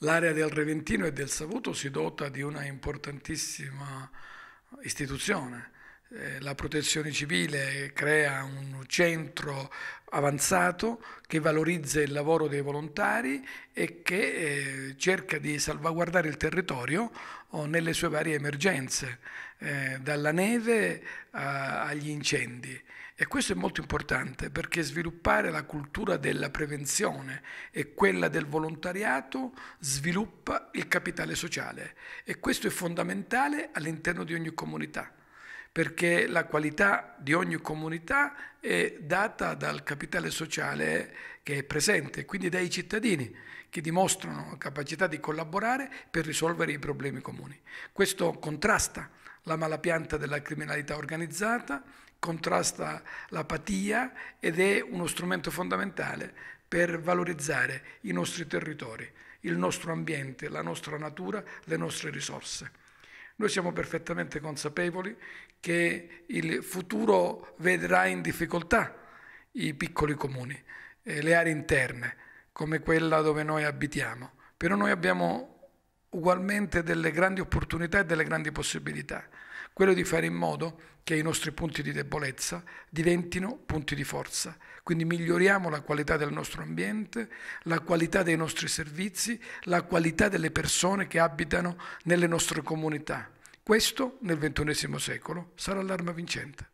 L'area del Reventino e del Savuto si dota di una importantissima istituzione. Eh, la protezione civile crea un centro avanzato che valorizza il lavoro dei volontari e che eh, cerca di salvaguardare il territorio oh, nelle sue varie emergenze, eh, dalla neve agli incendi. E questo è molto importante perché sviluppare la cultura della prevenzione e quella del volontariato sviluppa il capitale sociale e questo è fondamentale all'interno di ogni comunità perché la qualità di ogni comunità è data dal capitale sociale che è presente, quindi dai cittadini che dimostrano capacità di collaborare per risolvere i problemi comuni. Questo contrasta la malapianta della criminalità organizzata, contrasta l'apatia ed è uno strumento fondamentale per valorizzare i nostri territori, il nostro ambiente, la nostra natura, le nostre risorse. Noi siamo perfettamente consapevoli che il futuro vedrà in difficoltà i piccoli comuni, eh, le aree interne, come quella dove noi abitiamo, però noi abbiamo ugualmente delle grandi opportunità e delle grandi possibilità quello di fare in modo che i nostri punti di debolezza diventino punti di forza. Quindi miglioriamo la qualità del nostro ambiente, la qualità dei nostri servizi, la qualità delle persone che abitano nelle nostre comunità. Questo nel XXI secolo sarà l'arma vincente.